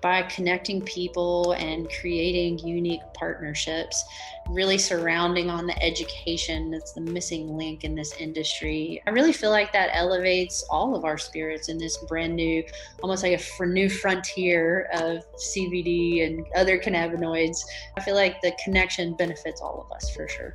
by connecting people and creating unique partnerships, really surrounding on the education that's the missing link in this industry. I really feel like that elevates all of our spirits in this brand new, almost like a new frontier of CBD and other cannabinoids. I feel like the connection benefits all of us for sure.